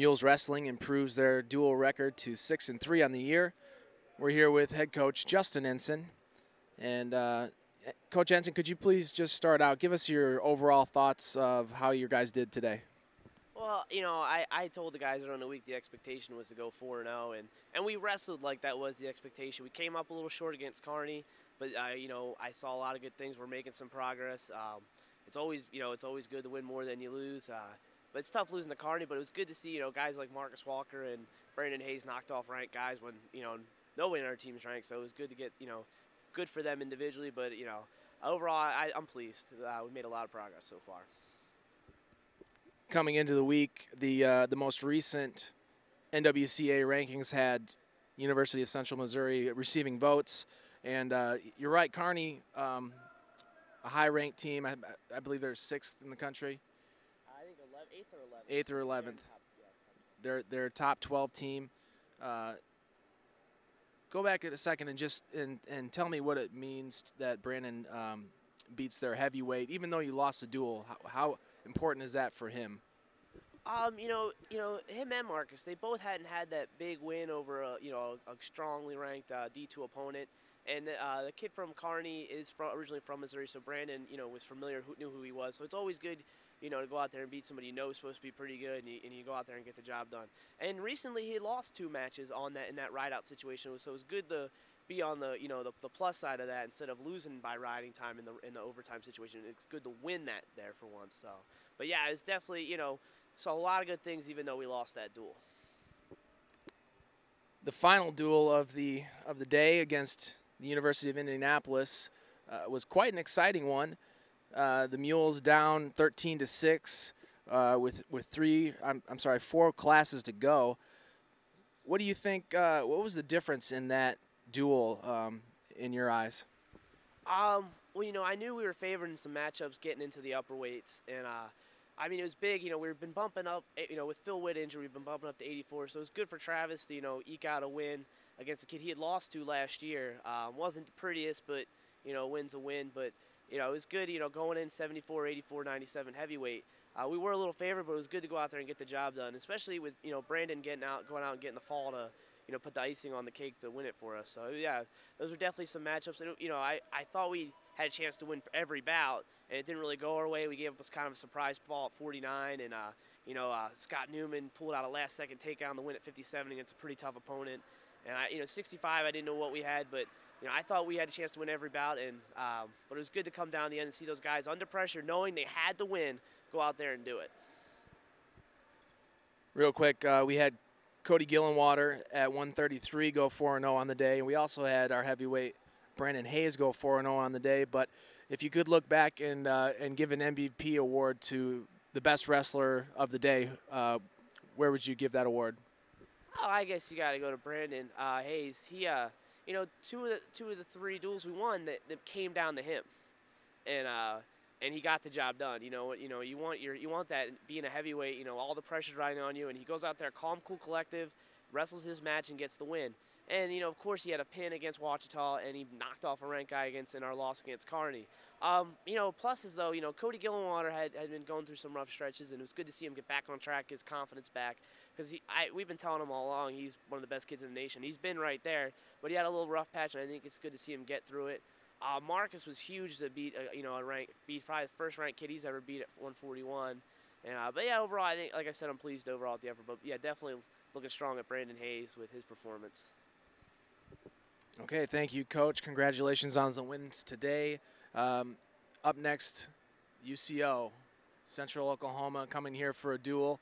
Mules Wrestling improves their dual record to six and three on the year. We're here with head coach Justin Ensign, and uh, Coach Ensign, could you please just start out? Give us your overall thoughts of how your guys did today. Well, you know, I, I told the guys during the week the expectation was to go 4 0, and, and we wrestled like that was the expectation. We came up a little short against Kearney, but, uh, you know, I saw a lot of good things. We're making some progress. Um, it's always, you know, it's always good to win more than you lose. Uh, but it's tough losing to Kearney, but it was good to see, you know, guys like Marcus Walker and Brandon Hayes knocked off ranked guys when, you know, no one in our team's ranked. So it was good to get, you know, good for them individually, but, you know, overall, I, am pleased. Uh, we made a lot of progress so far. Coming into the week, the uh, the most recent NWCA rankings had University of Central Missouri receiving votes, and uh, you're right, Kearney, um, a high-ranked team. I, I, believe they're sixth in the country. I think 11, eighth or 11th. Eighth or 11th. They're they're a top 12 team. Uh, go back in a second and just and, and tell me what it means that Brandon um, beats their heavyweight, even though you lost the duel. How, how, important is that for him? Um, you know, you know him and Marcus. They both hadn't had that big win over a you know a, strongly ranked uh, D2 opponent. And uh, the kid from Kearney is from, originally from Missouri, so Brandon, you know, was familiar, who knew who he was. So it's always good you know, to go out there and beat somebody you know is supposed to be pretty good, and you, and you go out there and get the job done. And recently, he lost two matches on that in that ride out situation, so it was good to be on the you know the, the plus side of that instead of losing by riding time in the in the overtime situation. It's good to win that there for once. So, but yeah, it's definitely you know saw a lot of good things even though we lost that duel. The final duel of the of the day against the University of Indianapolis uh, was quite an exciting one. Uh, the Mules down 13 to six uh, with with three. I'm, I'm sorry, four classes to go. What do you think? Uh, what was the difference in that duel um, in your eyes? Um, well, you know, I knew we were favoring some matchups getting into the upper weights, and uh, I mean, it was big. You know, we've been bumping up. Eh, you know, with Phil Witt injury, we've been bumping up to 84, so it was good for Travis to you know eke out a win against the kid he had lost to last year. Um, wasn't the prettiest, but you know, win's a win. But you know, it was good, you know, going in 74, 84, 97 heavyweight. Uh, we were a little favored, but it was good to go out there and get the job done, especially with, you know, Brandon getting out, going out and getting the fall to, you know, put the icing on the cake to win it for us. So, yeah, those were definitely some matchups. And, you know, I, I thought we had a chance to win every bout, and it didn't really go our way. We gave up kind of a surprise fall at 49, and, uh, you know, uh, Scott Newman pulled out a last-second takedown to win at 57 against a pretty tough opponent. And, I, you know, 65, I didn't know what we had, but – you know, I thought we had a chance to win every bout, and um, but it was good to come down the end and see those guys under pressure, knowing they had to win, go out there and do it. Real quick, uh, we had Cody Gillenwater at 133 go 4 0 on the day, and we also had our heavyweight Brandon Hayes go 4 0 on the day. But if you could look back and uh, and give an MVP award to the best wrestler of the day, uh, where would you give that award? Oh, I guess you got to go to Brandon uh, Hayes. He uh, you know, two of the two of the three duels we won that, that came down to him, and uh, and he got the job done. You know, you know, you want your you want that being a heavyweight. You know, all the pressure's riding on you, and he goes out there, calm, cool, collective, wrestles his match and gets the win. And you know, of course, he had a pin against Ouachita, and he knocked off a ranked guy against in our loss against Kearney. Um, you know, pluses though, you know, Cody Gillenwater had, had been going through some rough stretches, and it was good to see him get back on track, get his confidence back because we've been telling him all along he's one of the best kids in the nation. He's been right there, but he had a little rough patch, and I think it's good to see him get through it. Uh, Marcus was huge to beat, uh, you know, a rank, beat probably the first ranked kid he's ever beat at 141. And uh, but yeah, overall, I think, like I said, I'm pleased overall at the effort. But yeah, definitely looking strong at Brandon Hayes with his performance. Okay, thank you, Coach. Congratulations on the wins today. Um, up next, UCO, Central Oklahoma, coming here for a duel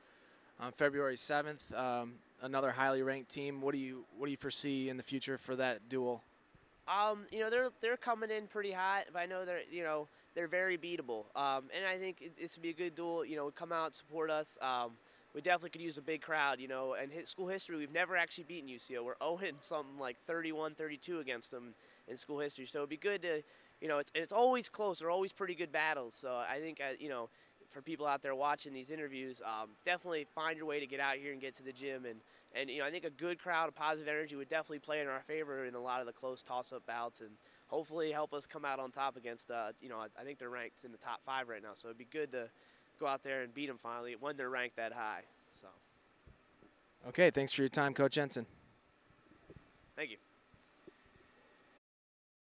on February 7th. Um, another highly ranked team. What do you what do you foresee in the future for that duel? Um, you know they're they're coming in pretty hot, but I know they're you know they're very beatable. Um, and I think it, this would be a good duel. You know, come out support us. Um, we definitely could use a big crowd. You know, and school history we've never actually beaten UCO. We're 0 something like 31-32 against them in school history. So it'd be good to you know it's it's always close. They're always pretty good battles. So I think uh, you know for people out there watching these interviews, um, definitely find your way to get out here and get to the gym. And, and you know, I think a good crowd of positive energy would definitely play in our favor in a lot of the close toss-up bouts, and hopefully help us come out on top against. Uh, you know, I think they're ranked in the top five right now, so it'd be good to go out there and beat them finally when they're ranked that high. So. Okay, thanks for your time, Coach Jensen. Thank you.